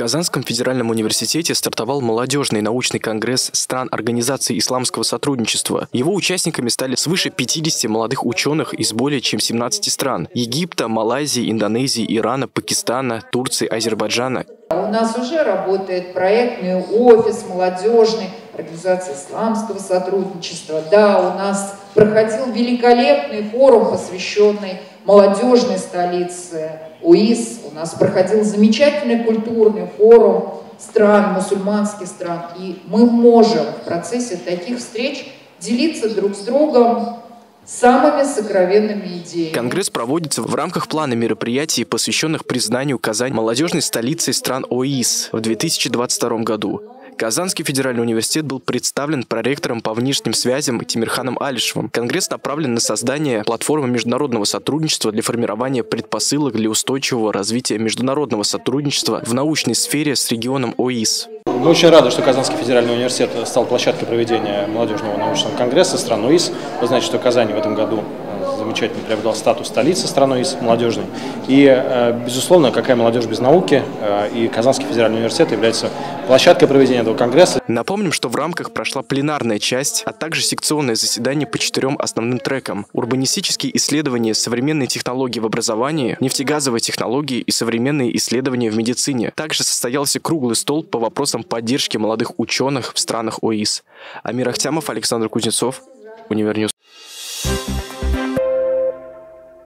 Казанском федеральном университете стартовал молодежный научный конгресс стран Организации исламского сотрудничества. Его участниками стали свыше 50 молодых ученых из более чем 17 стран – Египта, Малайзии, Индонезии, Ирана, Пакистана, Турции, Азербайджана. У нас уже работает проектный офис молодежный Организации исламского сотрудничества. Да, у нас проходил великолепный форум, посвященный молодежной столице УИС. У нас проходил замечательный культурный форум стран, мусульманских стран. И мы можем в процессе таких встреч делиться друг с другом самыми сокровенными идеями. Конгресс проводится в рамках плана мероприятий, посвященных признанию Казани молодежной столицей стран ОИС в 2022 году. Казанский федеральный университет был представлен проректором по внешним связям Тимирханом Алишевым. Конгресс направлен на создание платформы международного сотрудничества для формирования предпосылок для устойчивого развития международного сотрудничества в научной сфере с регионом ОИС. Мы очень рады, что Казанский федеральный университет стал площадкой проведения молодежного научного конгресса стран ОИС. Вы знаете, что Казань в этом году замечательно приобрел статус столицы страной из молодежной. И, э, безусловно, какая молодежь без науки, э, и Казанский федеральный университет является площадкой проведения этого конгресса. Напомним, что в рамках прошла пленарная часть, а также секционное заседание по четырем основным трекам. Урбанистические исследования, современные технологии в образовании, нефтегазовые технологии и современные исследования в медицине. Также состоялся круглый стол по вопросам поддержки молодых ученых в странах ОИС. Амир Ахтямов, Александр Кузнецов, Универньюз.